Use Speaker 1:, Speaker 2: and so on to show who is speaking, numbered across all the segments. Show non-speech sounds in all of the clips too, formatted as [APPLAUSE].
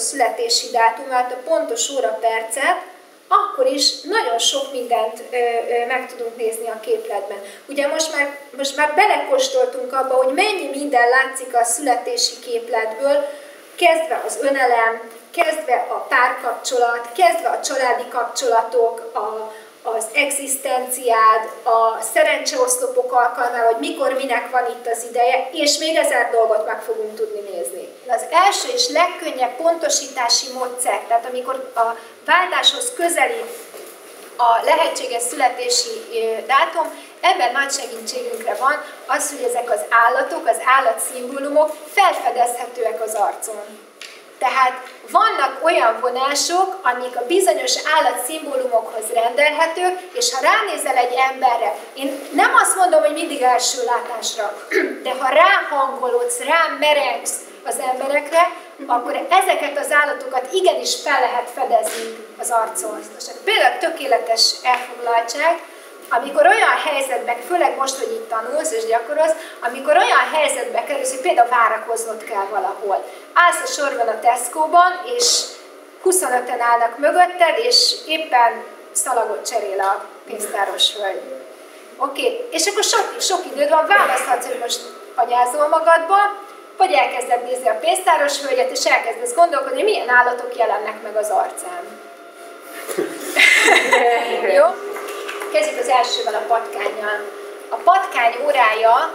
Speaker 1: születési dátumát, a pontos óra percet, akkor is nagyon sok mindent ö, ö, meg tudunk nézni a képletben. Ugye most már, most már belekostoltunk abba, hogy mennyi minden látszik a születési képletből, kezdve az önelem, kezdve a párkapcsolat, kezdve a családi kapcsolatok, a, az egzisztenciád, a szerencseoszlopok alkalmával, hogy mikor, minek van itt az ideje, és még ezer dolgot meg fogunk tudni nézni. Az első és legkönnyebb pontosítási módszer, tehát amikor a váltáshoz közeli a lehetséges születési dátum, ebben nagy segítségünkre van az, hogy ezek az állatok, az állatszimbólumok felfedezhetőek az arcon. Tehát vannak olyan vonások, amik a bizonyos állatszimbólumokhoz rendelhetők, és ha ránézel egy emberre, én nem azt mondom, hogy mindig első látásra, [CLEARS THROAT] de ha ráhangolódsz, rám merengsz az emberekre, akkor ezeket az állatokat igenis fel lehet fedezni az arcon. Például tökéletes elfoglaltság, amikor olyan helyzetben, főleg most, hogy itt tanulsz és gyakorolsz, amikor olyan helyzetbe kerülsz, hogy például várakoznod kell valahol. Állsz a sorban a Tesco-ban, és 25-en állnak mögötted, és éppen szalagot cserél a pénztáros hölgy. Oké, okay. és akkor sok, sok időd van, választhatsz, hogy most agyázol magadba, vagy elkezded nézni a pénztáros hölgyet, és elkezdesz gondolkodni, hogy milyen állatok jelennek meg az arcán. [LAUGHS] Jó? Kezdjük az elsővel, a patkányjal. A patkány órája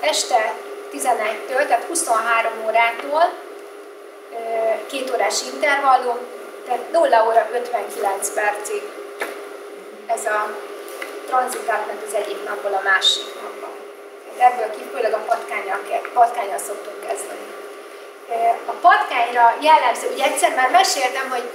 Speaker 1: este 11-től, tehát 23 órától, két órás intervallum, tehát 0 óra 59 percig ez a tranzitátnak az egyik napból a másik napba. Ebből ki főleg a patkányjal, patkányjal szoktunk kezdeni. A patkányra jellemző, ugye egyszer már meséltem, hogy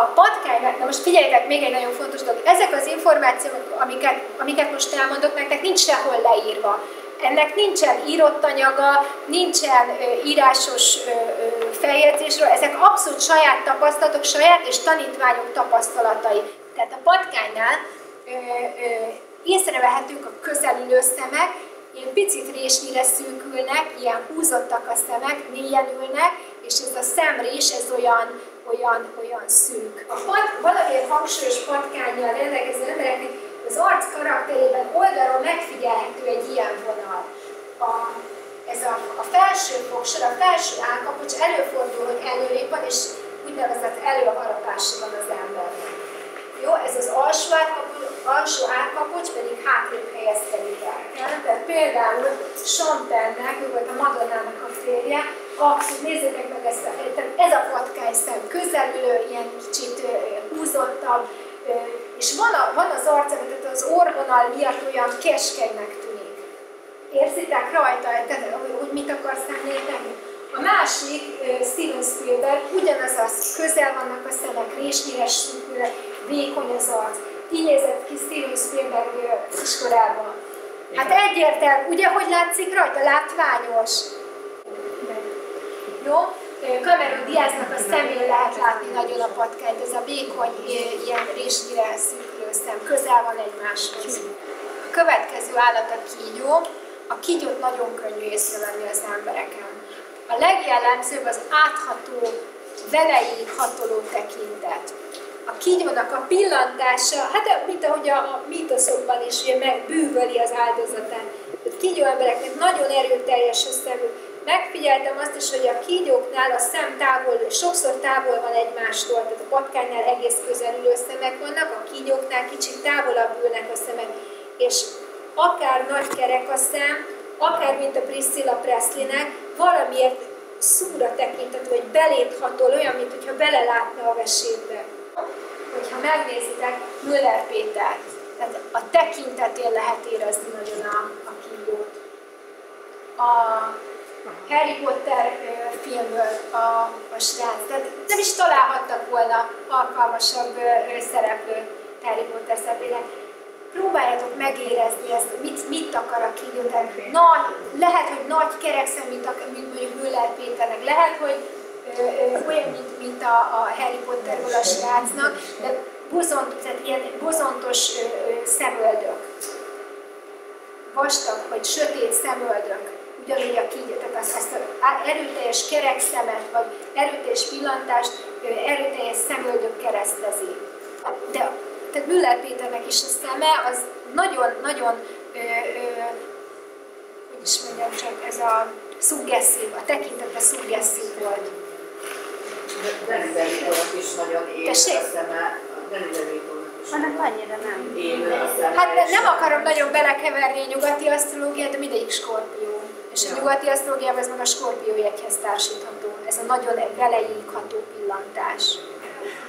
Speaker 1: a patkány, na most figyeljetek, még egy nagyon fontos dolog, ezek az információk, amiket, amiket most elmondok nektek, nincs sehol leírva. Ennek nincsen írott anyaga, nincsen ö, írásos ö, ö, feljegyzésről, ezek abszolút saját tapasztalatok, saját és tanítványok tapasztalatai. Tehát a patkánynál ö, ö, észrevehetők a közelülő szemek, ilyen picit résnyire szűkülnek, ilyen húzottak a szemek, mélyen ülnek, és ez a szemrés, ez olyan olyan, olyan szűk. A pat, valamilyen hangsúlyos patkányjal rendelkező embereknek az arc karakterében oldalról megfigyelhető egy ilyen vonal. A, ez a, a felső fogsor, a felső állkapocs előfordul, hogy előrébb van, és úgynevezett előharapása van az embernek. Jó, ez az alsó állkapocs, alsó állkapocs pedig hátrébb helyezkedik el. Tehát például Chantelnek, ő volt a Madonnának a férje, abszolút, nézzétek meg ezt, ez a patkány szem, közelülő, ilyen kicsit húzottabb, és van, a, van az arca, tehát az orvonal miatt olyan keskenynek tűnik. Érzitek rajta, tehát, hogy mit akarsz említeni? A másik, Steven Spielberg, ugyanaz az, közel vannak a szemek, résnyire sütőre, vékony az arc. Így nézett ki Steven Spielberg iskolában. Hát egyértelmű, ugye, hogy látszik rajta? Látványos. Jó? Cameron Diaznak a szemén lehet látni nagyon a patkányt, ez a vékony, ilyen résnyire szűkülő szem, közel van egymáshoz. A következő állat a kígyó. A kígyót nagyon könnyű észrevenni az embereken. A legjellemzőbb az átható, velejéig hatoló tekintet. A kígyónak a pillantása, hát mint ahogy a, a mítoszokban is ugye megbűvöli az áldozatát. A kígyó embereknek nagyon erőteljes a szemük, megfigyeltem azt is, hogy a kígyóknál a szem távol, sokszor távol van egymástól, tehát a patkánynál egész közelülő szemek vannak, a kígyóknál kicsit távolabb ülnek a szemek, és akár nagy kerek a szem, akár mint a Priscilla Presleynek, valamiért szúra tekintet, vagy belét hatol, olyan, mint hogyha belelátna a vesétbe. Hogyha megnézitek Müller Pétert, tehát a tekintetén lehet érezni nagyon a, a kígyót. A, Harry Potter filmből a, a srác. Tehát nem is találhattak volna alkalmasabb szereplőt Harry Potter szerepére. Próbáljátok megérezni ezt, mit, mit akar a kígyó. Nagy, lehet, hogy nagy kerekszem, mint, a, mint mondjuk Müller Péternek. Lehet, hogy ö, ö, olyan, mint, mint a, a Harry Potterből a srácnak, de bozont, tehát ilyen bozontos ö, ö, szemöldök. Vastag vagy sötét szemöldök ugyanúgy a kígyó, tehát azt, ezt erőteljes kerekszemet, vagy erőteljes pillantást erőteljes szemöldök keresztezi. De tehát Müller Péternek is a szeme az nagyon-nagyon, hogy is mondjam csak, ez a szuggesszív, a tekintete szuggesszív volt.
Speaker 2: Denizer is nagyon él a szeme, Denizer
Speaker 3: hanem annyira nem.
Speaker 1: Hát nem akarom nagyon belekeverni a nyugati asztrológiát, de mindegyik skorpió. És a nyugati asztrológiában ez meg a skorpió jegyhez társítható. Ez a nagyon beleígható pillantás.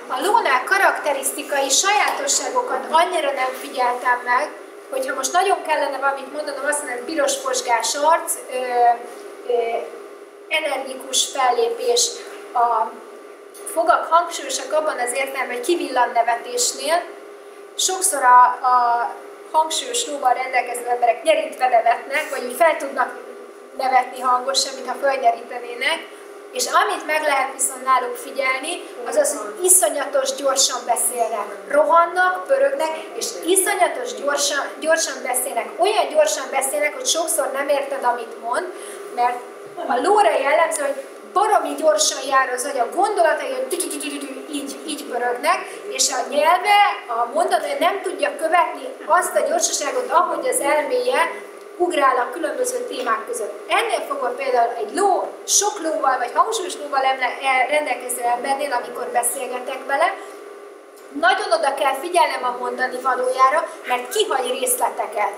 Speaker 1: A lónák karakterisztikai sajátosságokat annyira nem figyeltem meg, hogyha most nagyon kellene valamit mondanom, azt mondom, piros posgás arc, ö, ö, energikus fellépés, a fogak hangsúlyosak abban az értelemben, hogy kivillan nevetésnél, sokszor a, a hangsúlyos lóval rendelkező emberek nyerítve nevetnek, vagy fel tudnak nevetni hangosan, mintha fölnyerítenének, és amit meg lehet viszont náluk figyelni, az az, hogy iszonyatos gyorsan beszélnek. Rohannak, pörögnek, és iszonyatos gyorsan, gyorsan beszélnek. Olyan gyorsan beszélnek, hogy sokszor nem érted, amit mond, mert a lóra jellemző, hogy baromi gyorsan jár az agy, a gondolatai, hogy így, így pörögnek, és a nyelve, a mondani nem tudja követni azt a gyorsaságot, ahogy az elméje ugrál a különböző témák között. Ennél fogva például egy ló, sok lóval vagy hangsúlyos lóval rendelkező embernél, amikor beszélgetek vele, nagyon oda kell figyelnem a mondani valójára, mert kihagy részleteket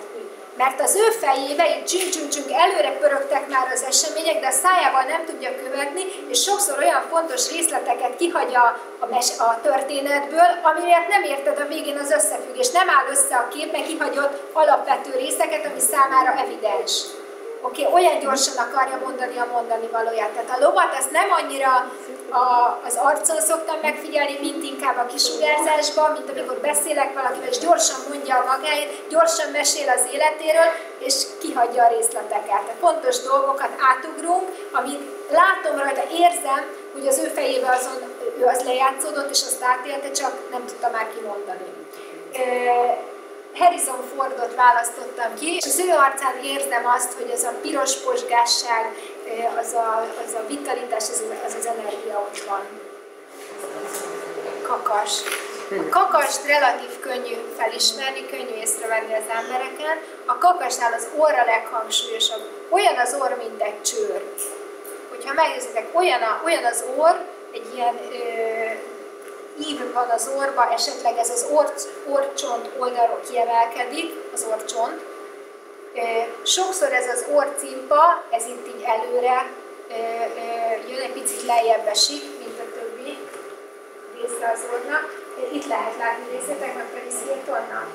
Speaker 1: mert az ő fejébe így csünk előre pörögtek már az események, de a szájával nem tudja követni, és sokszor olyan fontos részleteket kihagy a, mes, a történetből, amiért nem érted a végén az összefüggés. Nem áll össze a kép, meg kihagyott alapvető részeket, ami számára evidens. Oké, olyan gyorsan akarja mondani a mondani valóját. Tehát a lovat ezt nem annyira a, az arcon szoktam megfigyelni, mint inkább a kisugárzásban, mint amikor beszélek valakivel, és gyorsan mondja a magáét, gyorsan mesél az életéről, és kihagyja a részleteket. Tehát fontos dolgokat átugrunk, amit látom rajta, érzem, hogy az ő fejébe azon ő az lejátszódott, és azt átélte, csak nem tudta már kimondani. Harrison Fordot választottam ki, és az ő arcán érzem azt, hogy ez a piros posgásság, az a, az a vitalitás, az, az az energia ott van. Kakas. A kakast relatív könnyű felismerni, könnyű észrevenni az embereken. A kakasnál az orra leghangsúlyosabb. Olyan az orr, mint egy csőr. Hogyha megnézitek, olyan, a, olyan az orr, egy ilyen ö, ív van az orba, esetleg ez az orc, orcsont oldalról kiemelkedik, az orcsont. Sokszor ez az orcimpa, ez itt így előre jön, egy picit lejjebb esik, mint a többi része az orrnak. Itt lehet látni részletek, meg pedig Hiltonnak.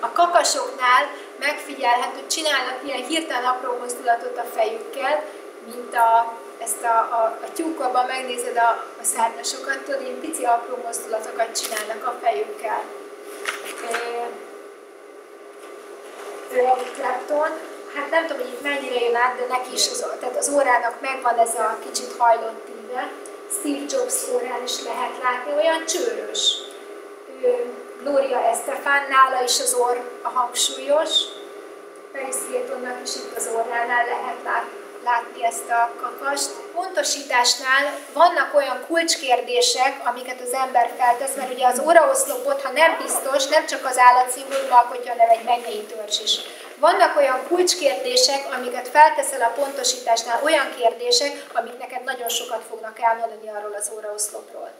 Speaker 1: A kakasoknál megfigyelhető, csinálnak ilyen hirtelen apró mozdulatot a fejükkel, mint a ezt a, a, a tyúkokban megnézed a, a szárnyasokat, tudod, ilyen pici apró mozdulatokat csinálnak a fejükkel. Eric Clapton, hát nem tudom, hogy itt mennyire jön át, de neki is az, tehát az órának megvan ez a kicsit hajlott íve. Steve Jobs órán is lehet látni, olyan csőrös. Gloria Estefan, nála is az orr a hangsúlyos. Paris Hiltonnak is itt az orránál lehet látni látni ezt a kakast. Pontosításnál vannak olyan kulcskérdések, amiket az ember feltesz, mert ugye az óraoszlopot, ha nem biztos, nem csak az állatszimbólum alkotja, hanem egy mennyei törzs is. Vannak olyan kulcskérdések, amiket felteszel a pontosításnál, olyan kérdések, amik neked nagyon sokat fognak elmondani arról az óraoszlopról.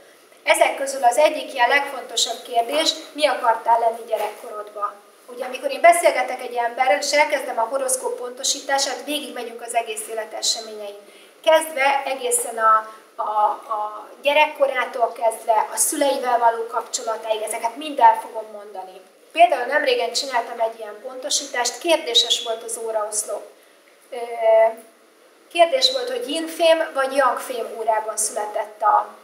Speaker 1: Ezek közül az egyik ilyen legfontosabb kérdés, mi akartál lenni gyerekkorodban? Ugye amikor én beszélgetek egy emberrel, és elkezdem a horoszkóp pontosítását, végigmegyünk az egész élet eseményein. Kezdve egészen a, a, a gyerekkorától kezdve, a szüleivel való kapcsolatáig, ezeket mind el fogom mondani. Például nemrégen csináltam egy ilyen pontosítást, kérdéses volt az óraoszlop. Kérdés volt, hogy yinfém vagy yangfém órában született a,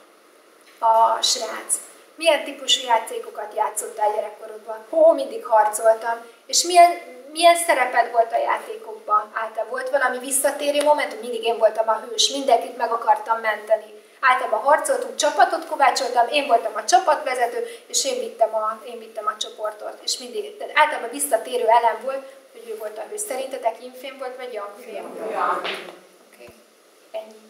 Speaker 1: a srác milyen típusú játékokat játszottál gyerekkorodban? Hó, mindig harcoltam. És milyen, milyen szereped volt a játékokban? Általában volt valami visszatérő momentum, mindig én voltam a hős, mindenkit meg akartam menteni. Általában harcoltunk, csapatot kovácsoltam, én voltam a csapatvezető, és én vittem a, én vittem a csoportot. És mindig, tehát általában visszatérő elem volt, hogy idő volt a hő. Szerintetek infém volt, vagy jangfém?
Speaker 2: Ja.
Speaker 1: Oké. Okay. Ennyi.